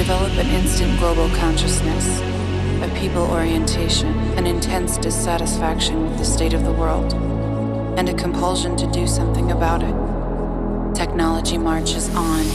Develop an instant global consciousness, a people orientation, an intense dissatisfaction with the state of the world, and a compulsion to do something about it. Technology marches on